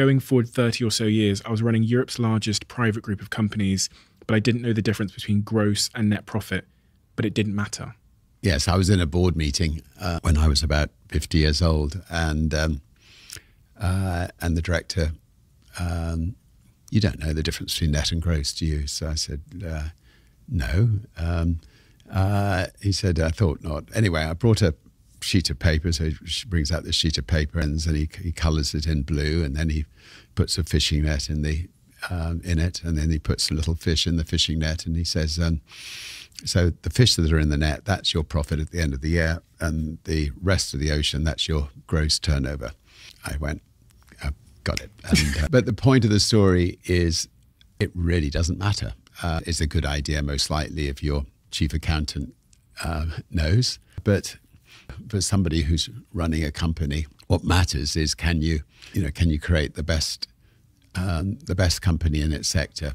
going forward 30 or so years, I was running Europe's largest private group of companies, but I didn't know the difference between gross and net profit, but it didn't matter. Yes, I was in a board meeting uh, when I was about 50 years old, and um, uh, and the director, um, you don't know the difference between net and gross, do you? So I said, uh, no. Um, uh, he said, I thought not. Anyway, I brought a sheet of paper. So he brings out this sheet of paper and then he, he colours it in blue and then he puts a fishing net in the um, in it and then he puts a little fish in the fishing net and he says, um, so the fish that are in the net, that's your profit at the end of the year, and the rest of the ocean, that's your gross turnover. I went, uh, got it. And, uh, but the point of the story is, it really doesn't matter. Uh, it's a good idea, most likely, if your chief accountant uh, knows. But for somebody who's running a company, what matters is can you, you know, can you create the best, um, the best company in its sector?